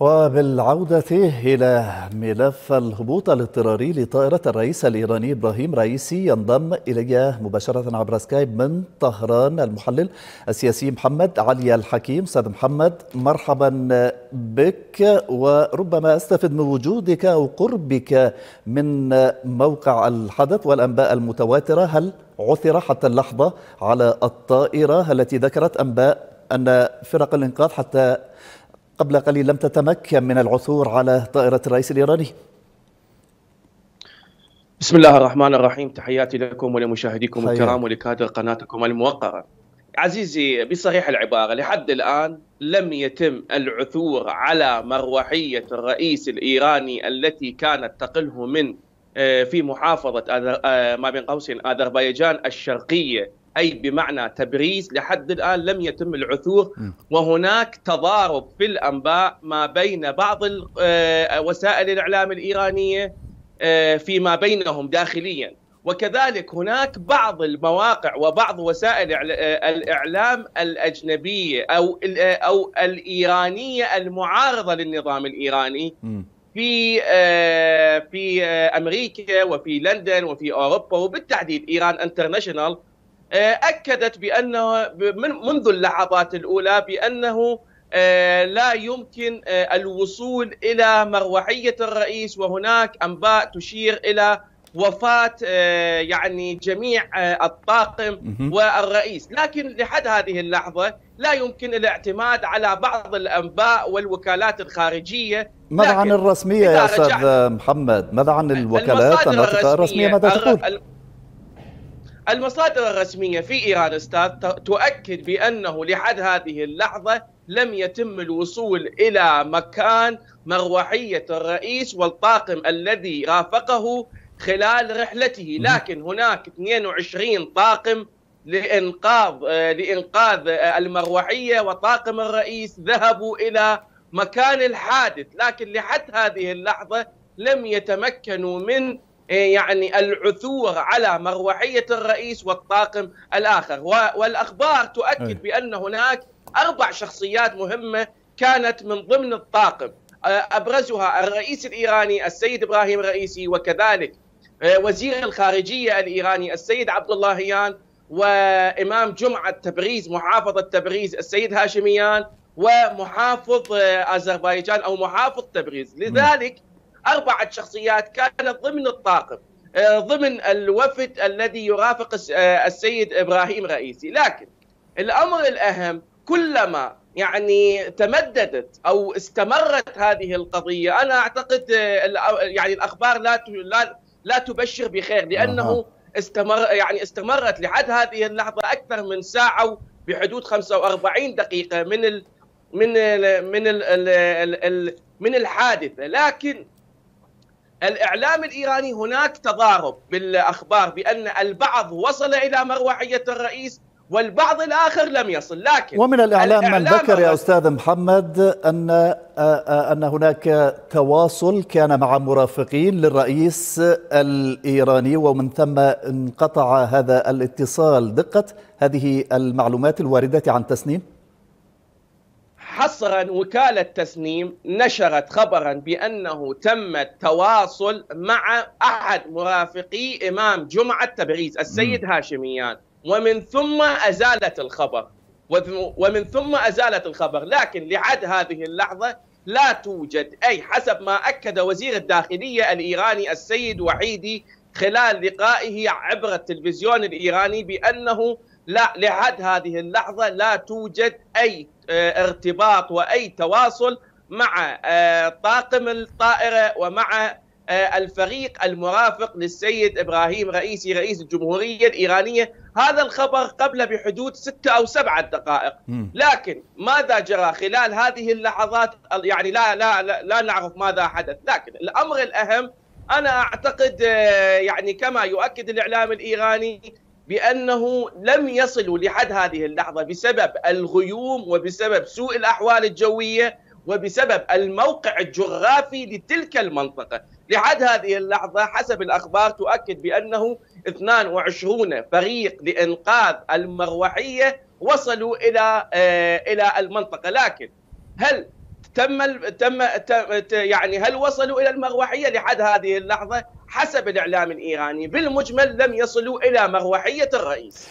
وبالعودة إلى ملف الهبوط الاضطراري لطائرة الرئيس الإيراني إبراهيم رئيسي ينضم إلي مباشرة عبر سكايب من طهران المحلل السياسي محمد علي الحكيم. أستاذ محمد مرحبا بك وربما أستفد من وجودك أو قربك من موقع الحدث والأنباء المتواترة. هل عثر حتى اللحظة على الطائرة التي ذكرت أنباء أن فرق الإنقاذ حتى قبل قليل لم تتمكن من العثور على طائرة الرئيس الإيراني. بسم الله الرحمن الرحيم. تحياتي لكم ولمشاهديكم الكرام ولكادر قناتكم الموقرة عزيزي بصحيح العبارة لحد الآن لم يتم العثور على مروحية الرئيس الإيراني التي كانت تقله من آه، في محافظة آه، ما بين قوسين أذربيجان الشرقية. أي بمعنى تبريز لحد الآن لم يتم العثور. وهناك تضارب في الأنباء ما بين بعض آه، وسائل الإعلام الإيرانية آه، فيما بينهم داخليا. وكذلك هناك بعض المواقع وبعض وسائل آه، الإعلام الأجنبية أو أو الإيرانية المعارضة للنظام الإيراني في في أمريكا وفي لندن وفي أوروبا وبالتحديد إيران انترناشونال أكدت بأنه منذ اللحظات الأولى بأنه آه، لا يمكن آه، الوصول إلى مروحية الرئيس وهناك أنباء تشير إلى وفاة يعني جميع الطاقم والرئيس، لكن لحد هذه اللحظة لا يمكن الاعتماد على بعض الأنباء والوكالات الخارجية ماذا عن الرسمية يا أستاذ محمد؟ ماذا عن الوكالات الرسمية ماذا تقول؟ المصادر الرسمية في إيران أستاذ تؤكد بأنه لحد هذه اللحظة لم يتم الوصول إلى مكان مروحية الرئيس والطاقم الذي رافقه خلال رحلته. لكن هناك 22 طاقم لإنقاذ لإنقاذ المروحية وطاقم الرئيس ذهبوا إلى مكان الحادث. لكن لحد هذه اللحظة لم يتمكنوا من يعني العثور على مروحية الرئيس والطاقم الآخر. والأخبار تؤكد بأن هناك أربع شخصيات مهمة كانت من ضمن الطاقم. أبرزها الرئيس الإيراني السيد إبراهيم رئيسي وكذلك وزير الخارجية الإيراني السيد عبد الله هيان وإمام جمعة تبريز محافظة تبريز السيد هاشميان ومحافظ أذربيجان أو محافظ تبريز. لذلك أربعة شخصيات كانت ضمن الطاقم آه، ضمن الوفد الذي يرافق آه، السيد إبراهيم رئيسي. لكن الأمر الأهم كلما يعني تمددت أو استمرت هذه القضية أنا أعتقد آه، يعني الأخبار لا لا لا تبشر بخير لأنه استمر يعني استمرت لحد هذه اللحظة أكثر من ساعة بحدود 45 دقيقة من ال من ال من ال من الحادثة. لكن الإعلام الإيراني هناك تضارب بالأخبار بأن البعض وصل إلى مروحية الرئيس والبعض الآخر لم يصل لكن ومن الإعلام, الإعلام من ذكر يا أستاذ محمد أن أن هناك تواصل كان مع مرافقين للرئيس الإيراني ومن ثم انقطع هذا الاتصال. دقة هذه المعلومات الواردة عن تسنيم. حصرا وكالة تسنيم نشرت خبرا بأنه تم التواصل مع أحد مرافقي إمام جمعة تبريز السيد هاشميان. ومن ثم أزالت الخبر. ومن ثم أزالت الخبر. لكن لحد هذه اللحظة لا توجد أي حسب ما أكد وزير الداخلية الإيراني السيد وحيدي خلال لقائه عبر التلفزيون الإيراني بأنه لا لحد هذه اللحظة لا توجد أي آه، ارتباط وأي تواصل مع آه، طاقم الطائرة ومع آه، الفريق المرافق للسيد إبراهيم رئيسي رئيس الجمهورية الإيرانية. هذا الخبر قبل بحدود ستة أو سبعة دقائق. لكن ماذا جرى خلال هذه اللحظات؟ يعني لا لا لا, لا نعرف ماذا حدث. لكن الأمر الأهم أنا أعتقد يعني كما يؤكد الإعلام الإيراني بأنه لم يصلوا لحد هذه اللحظة بسبب الغيوم وبسبب سوء الأحوال الجوية وبسبب الموقع الجغرافي لتلك المنطقة، لحد هذه اللحظة حسب الأخبار تؤكد بأنه 22 فريق لإنقاذ المروحية وصلوا إلى آه، إلى المنطقة، لكن هل تم تم يعني هل وصلوا إلى المروحية لحد هذه اللحظة؟ حسب الإعلام الإيراني بالمجمل لم يصلوا إلى مروحية الرئيس.